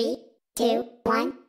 Three, two, one.